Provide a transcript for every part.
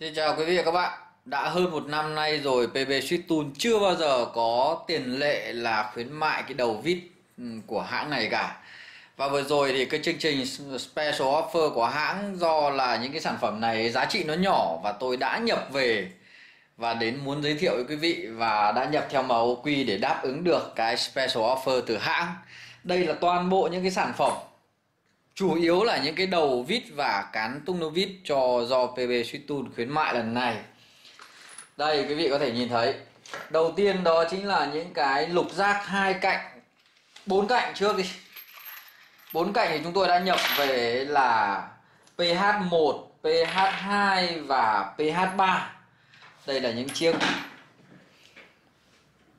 Xin chào quý vị và các bạn Đã hơn một năm nay rồi PB Street Tool chưa bao giờ có tiền lệ là khuyến mại cái đầu vít ừ, của hãng này cả Và vừa rồi thì cái chương trình Special Offer của hãng do là những cái sản phẩm này giá trị nó nhỏ và tôi đã nhập về và đến muốn giới thiệu với quý vị và đã nhập theo MOQ để đáp ứng được cái special offer từ hãng. Đây là toàn bộ những cái sản phẩm chủ yếu là những cái đầu vít và cán tung nô vít cho do PB Sweet Tool khuyến mại lần này. Đây quý vị có thể nhìn thấy. Đầu tiên đó chính là những cái lục giác hai cạnh bốn cạnh trước đi. Bốn cạnh thì chúng tôi đã nhập về là PH1 PH2 và PH3 đây là những chiếc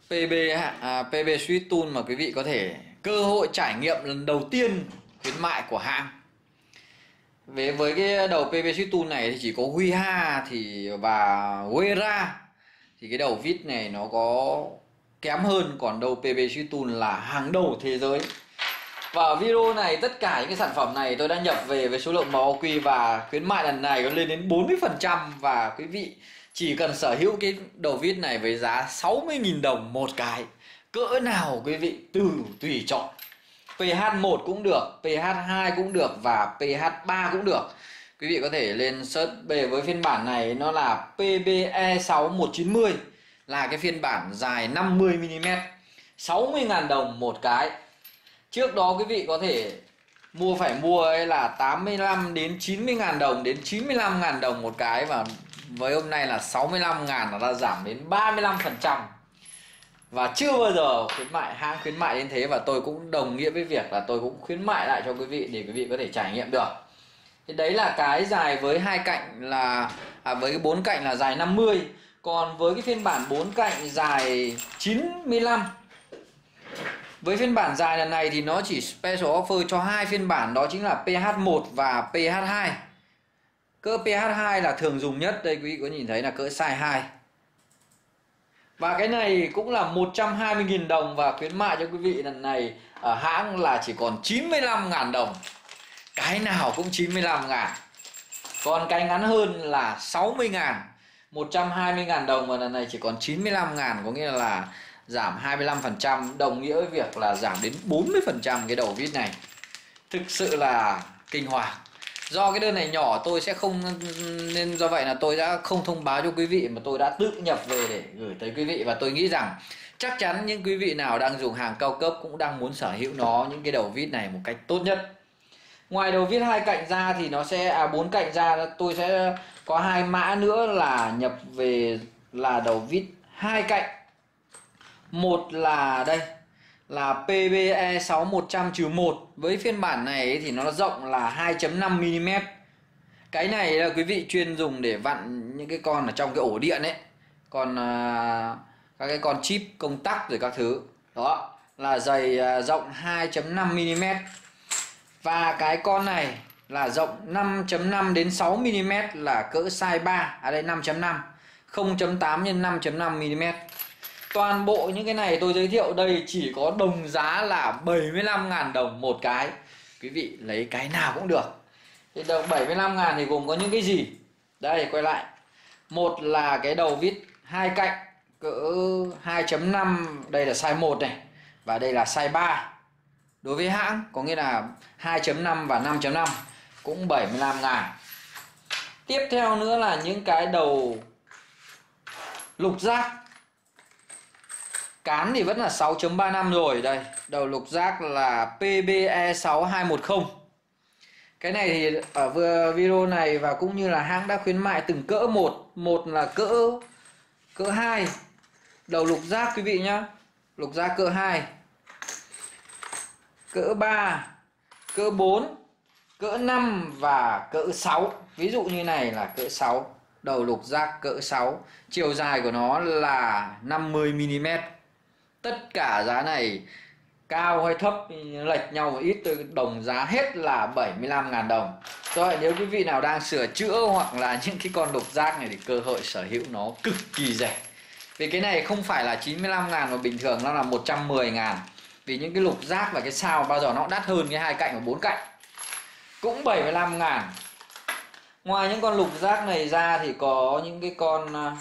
PB à, PB Sweet Tool mà quý vị có thể cơ hội trải nghiệm lần đầu tiên khuyến mại của hãng. Về với cái đầu PVC tool này thì chỉ có Huy Ha thì và Guerra thì cái đầu vít này nó có kém hơn, còn đầu PVC tool là hàng đầu thế giới. Và video này, tất cả những cái sản phẩm này tôi đã nhập về với số lượng máu quy và khuyến mại lần này có lên đến 40% và quý vị chỉ cần sở hữu cái đầu vít này với giá 60.000 đồng một cái, cỡ nào quý vị từ tùy chọn. PH1 cũng được, PH2 cũng được và PH3 cũng được. Quý vị có thể lên search về với phiên bản này nó là PBE6190 là cái phiên bản dài 50 mm. 60.000 đồng một cái. Trước đó quý vị có thể mua phải mua ấy là 85 đến 90 ngàn đồng đến 95 ngàn đồng một cái và với hôm nay là 65 ngàn nó đã giảm đến 35 phần trăm và chưa bao giờ khuyến mại hãng khuyến mại đến thế và tôi cũng đồng nghĩa với việc là tôi cũng khuyến mại lại cho quý vị để quý vị có thể trải nghiệm được. Thì đấy là cái dài với hai cạnh là à, với bốn cạnh là dài 50 còn với cái phiên bản bốn cạnh dài 95 với phiên bản dài lần này thì nó chỉ special offer cho hai phiên bản đó chính là PH1 và PH2 cỡ PH2 là thường dùng nhất đây quý vị có nhìn thấy là cỡ size 2 và cái này cũng là 120.000 đồng và khuyến mại cho quý vị lần này ở hãng là chỉ còn 95.000 đồng. Cái nào cũng 95 ngàn Còn cái ngắn hơn là 60 ngàn 120 ngàn đồng mà lần này chỉ còn 95 ngàn, có nghĩa là giảm 25% đồng nghĩa với việc là giảm đến 40% cái đầu vít này. Thực sự là kinh hoàng do cái đơn này nhỏ, tôi sẽ không ừ, nên do vậy là tôi đã không thông báo cho quý vị, mà tôi đã tự nhập về để gửi tới quý vị. Và tôi nghĩ rằng chắc chắn những quý vị nào đang dùng hàng cao cấp cũng đang muốn sở hữu nó, những cái đầu vít này một cách tốt nhất. Ngoài đầu vít hai cạnh ra thì nó sẽ à bốn cạnh ra, tôi sẽ có hai mã nữa là nhập về là đầu vít hai cạnh. Một là đây là PBE 6100-1 với phiên bản này thì nó rộng là 2.5 mm. Cái này là quý vị chuyên dùng để vặn những cái con ở trong cái ổ điện ấy. Còn à, các cái con chip công tắc rồi các thứ. Đó là dày à, rộng 2.5 mm. Và cái con này là rộng 5.5 đến 6 mm là cỡ size 3 à đây 5.5 0.8 x 5.5 mm. Toàn bộ những cái này tôi giới thiệu đây chỉ có đồng giá là 75.000 đồng một cái. Quý vị lấy cái nào cũng được. Thì đồng 75.000 thì gồm có những cái gì? Đây, quay lại. Một là cái đầu vít hai cạnh, cỡ 2.5 Đây là size 1 này, Và đây là size 3 Đối với hãng, có nghĩa là 2.5 và 5.5 Cũng 75 ngàn. Tiếp theo nữa là những cái đầu lục giác. Cán thì vẫn là 6.35 rồi. Đây, Đầu lục giác là PBE6210 Cái này thì ở vừa video này và cũng như là hãng đã khuyến mại từng cỡ một. Một là cỡ cỡ 2 Đầu lục giác, quý vị nhá. Lục giác cỡ 2 Cỡ 3 Cỡ 4 Cỡ 5 và cỡ 6 Ví dụ như này là cỡ 6 Đầu lục giác cỡ 6 Chiều dài của nó là 50mm tất cả giá này cao hay thấp lệch nhau một ít, tôi đồng giá hết là 75.000 đồng. Do vậy nếu quý vị nào đang sửa chữa hoặc là những cái con lục giác này thì cơ hội sở hữu nó cực kỳ rẻ. Vì cái này không phải là 95 ngàn mà bình thường nó là 110 ngàn. Vì những cái lục giác và cái sao bao giờ nó đắt hơn cái hai cạnh và bốn cạnh. Cũng 75 ngàn. Ngoài những con lục giác này ra thì có những cái con à,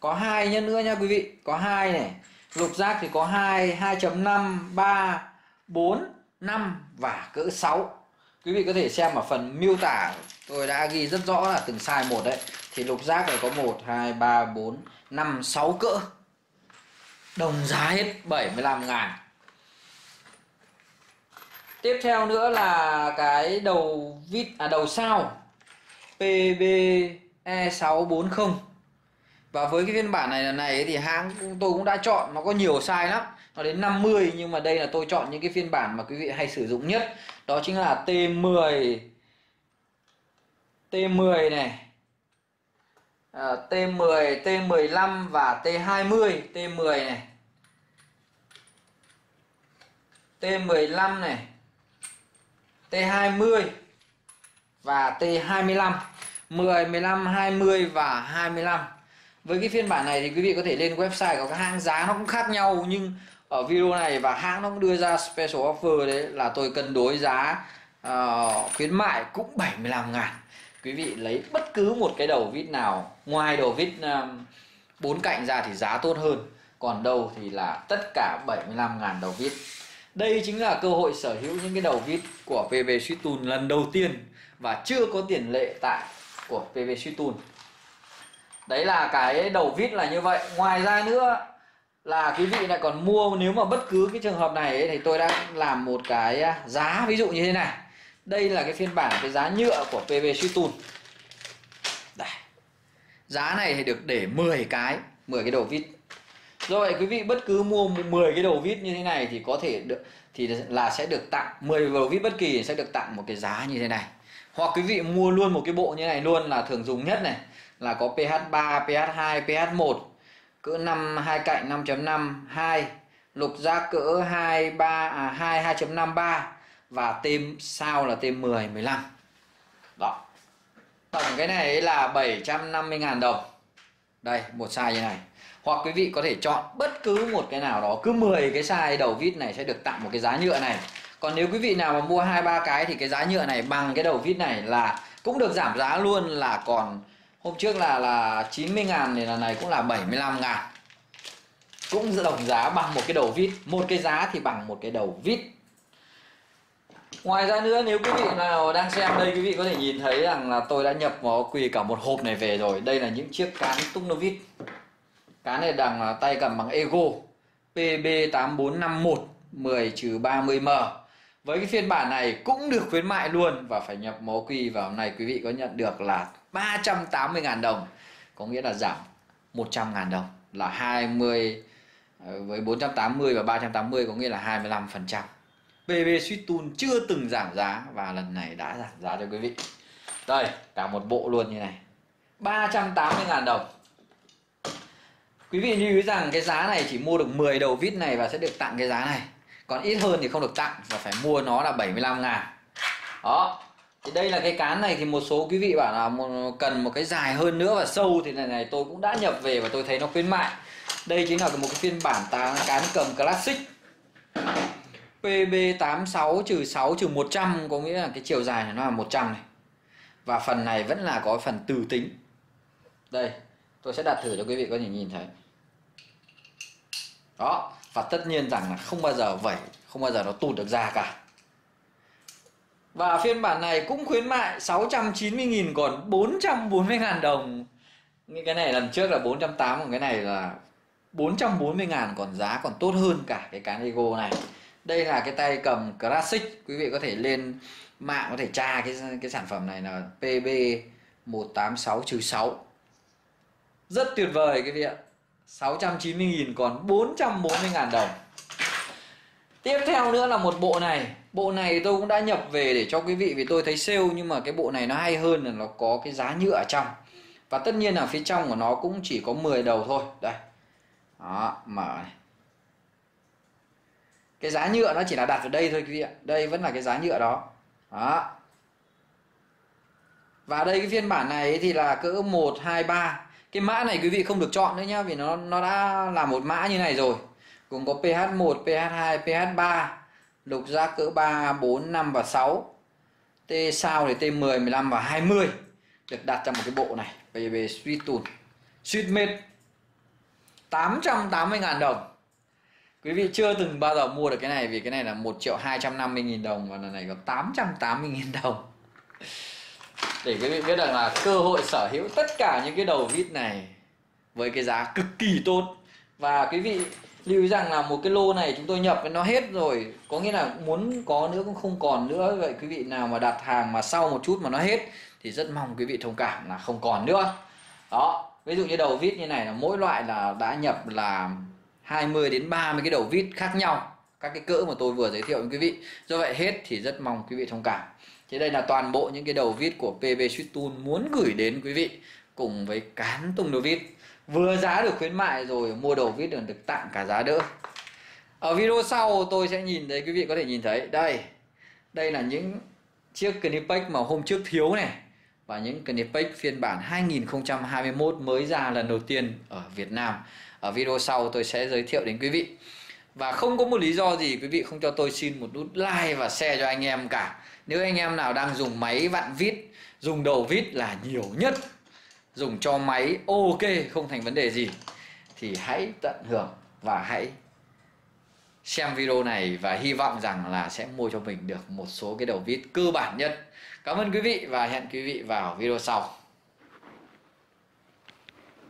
có hai nhân nữa nha quý vị. Có hai này lục giác thì có 2, 2.5 3 4 5 và cỡ 6 quý vị có thể xem ở phần miêu tả tôi đã ghi rất rõ là từng size một đấy. Thì lục giác này có 1 2 3 4 5 6 cỡ. Đồng giá hết 75 ngàn. Tiếp theo nữa là cái đầu vít à đầu sao PBE640 và với cái phiên bản này lần này thì hãng tôi cũng đã chọn nó có nhiều size lắm. Nó đến 50 nhưng mà đây là tôi chọn những cái phiên bản mà quý vị hay sử dụng nhất. Đó chính là T10 T10 này. À, T10 T15 và T20 T10 này. T15 này. T20 và T25 10, 15, 20 và 25 với cái phiên bản này thì quý vị có thể lên website của các hãng giá nó cũng khác nhau nhưng ở video này và hãng nó cũng đưa ra special offer đấy là tôi cân đối giá uh, khuyến mại cũng 75 ngàn. Quý vị lấy bất cứ một cái đầu vít nào ngoài đầu vít ờ, bốn uh, cạnh ra thì giá tốt hơn còn đâu thì là tất cả 75 ngàn đầu vít. Đây chính là cơ hội sở hữu những cái đầu vít của PV Suite lần đầu tiên và chưa có tiền lệ tại của PV Suite đấy là cái đầu vít là như vậy. Ngoài ra nữa là quý vị lại còn mua nếu mà bất cứ cái trường hợp này ấy, thì tôi đã làm một cái à, giá ví dụ như thế này. Đây là cái phiên bản cái giá nhựa của PV Suite Tool đây. giá này thì được để 10 cái 10 cái đầu vít. Rồi quý vị bất cứ mua 10 cái đầu vít như thế này thì có thể được thì là sẽ được tặng 10 đầu vít bất kỳ sẽ được tặng một cái giá như thế này. Hoặc quý vị mua luôn một cái bộ như này luôn là thường dùng nhất này là có pH3, pH2, pH1 cỡ 5 hai cạnh 5.5 2 lục giác cỡ 2 3 à 2 2.53 và tem sao là tem 10 15 đó. Tổng cái này là 750.000 đồng. Đây một size như này. Hoặc quý vị có thể chọn bất cứ một cái nào đó cứ 10 cái size đầu vít này sẽ được tặng một cái giá nhựa này. Còn nếu quý vị nào mà mua hai ba cái thì cái giá nhựa này bằng cái đầu vít này là cũng được giảm giá luôn là còn hôm trước là là 90 ngàn thì lần này cũng là 75 ngàn. Cũng đồng giá bằng một cái đầu vít. Một cái giá thì bằng một cái đầu vít. Ngoài ra nữa, nếu quý vị nào đang xem đây, quý vị có thể nhìn thấy rằng là tôi đã nhập vào quỳ cả một hộp này về rồi. Đây là những chiếc cán tungnovit nô vít. Cán này đằng tay cầm bằng ego. Pb8451 10 30m với cái phiên bản này cũng được khuyến mại luôn và phải nhập máu quy vào hôm nay, quý vị có nhận được là 380.000 đồng, có nghĩa là giảm 100.000 đồng, là 20 à, với 480 và 380 có nghĩa là 25% BB Suite Tool chưa từng giảm giá và lần này đã giảm giá cho quý vị. Đây, cả một bộ luôn như này. 380.000 đồng. Quý vị lưu ý rằng cái giá này chỉ mua được 10 đầu vít này và sẽ được tặng cái giá này còn ít hơn thì không được tặng và phải mua nó là 75 ngàn. Đó. Thì đây là cái cán này thì một số quý vị bảo là cần một cái dài hơn nữa và sâu thì này này tôi cũng đã nhập về và tôi thấy nó khuyến mại. Đây chính là một cái phiên bản tá, cán cầm classic. PB86 trừ 6 trừ 100 có nghĩa là cái chiều dài này nó là 100 này. Và phần này vẫn là có phần từ tính. Đây, tôi sẽ đặt thử cho quý vị có thể nhìn thấy. Đó và tất nhiên rằng là không bao giờ vẩy không bao giờ nó tụt được ra cả. Và phiên bản này cũng khuyến mại 690.000 còn 440.000 đồng. Cái này lần trước là 480 còn cái này là 440.000 còn giá còn tốt hơn cả cái cán Lego này. Đây là cái tay cầm classic, quý vị có thể lên mạng có thể tra cái cái sản phẩm này là PB 186-6 rất tuyệt vời quý vị ạ. 690.000 còn 440.000 đồng. Tiếp theo nữa là một bộ này. Bộ này tôi cũng đã nhập về để cho quý vị Vì tôi thấy sale nhưng mà cái bộ này nó hay hơn là nó có cái giá nhựa ở trong. Và tất nhiên là phía trong của nó cũng chỉ có 10 đầu thôi. Đây. Đó mở này. Cái giá nhựa nó chỉ là đặt ở đây thôi quý vị ạ. Đây vẫn là cái giá nhựa đó. Đó. Và đây cái phiên bản này thì là cỡ 1, 2, 3 cái mã này quý vị không được chọn nữa nhá vì nó nó đã là một mã như này rồi. Gồm có pH1 pH2 pH3 lục giác cỡ 3 4 5 và 6 T sao thì T10, 15 và 20 được đặt trong một cái bộ này. Về về suy tùn suýt mệt. 880.000 đồng. Quý vị chưa từng bao giờ mua được cái này vì cái này là 1 triệu 250 nghìn đồng và lần này có 880 nghìn đồng để quý vị biết rằng là cơ hội sở hữu tất cả những cái đầu vít này với cái giá cực kỳ tốt. Và quý vị lưu ý rằng là một cái lô này chúng tôi nhập nó hết rồi, có nghĩa là muốn có nữa cũng không còn nữa. Vậy quý vị nào mà đặt hàng mà sau một chút mà nó hết thì rất mong quý vị thông cảm là không còn nữa. Đó, ví dụ như đầu vít như này là mỗi loại là đã nhập là 20 đến 30 cái đầu vít khác nhau. Các cái cỡ mà tôi vừa giới thiệu với quý vị. Do vậy hết thì rất mong quý vị thông cảm thì đây là toàn bộ những cái đầu vít của PB Sweet Tool muốn gửi đến quý vị cùng với cán tung đầu vít. Vừa giá được khuyến mại rồi, mua đầu vít được được tặng cả giá đỡ. Ở video sau tôi sẽ nhìn thấy, quý vị có thể nhìn thấy, đây. Đây là những chiếc Knipex mà hôm trước thiếu này. Và những Knipex phiên bản 2021 mới ra lần đầu tiên ở Việt Nam. Ở video sau tôi sẽ giới thiệu đến quý vị và không có một lý do gì quý vị không cho tôi xin một nút like và share cho anh em cả. Nếu anh em nào đang dùng máy vặn vít, dùng đầu vít là nhiều nhất. Dùng cho máy ok, không thành vấn đề gì. Thì hãy tận hưởng và hãy xem video này và hy vọng rằng là sẽ mua cho mình được một số cái đầu vít cơ bản nhất. Cảm ơn quý vị và hẹn quý vị vào video sau.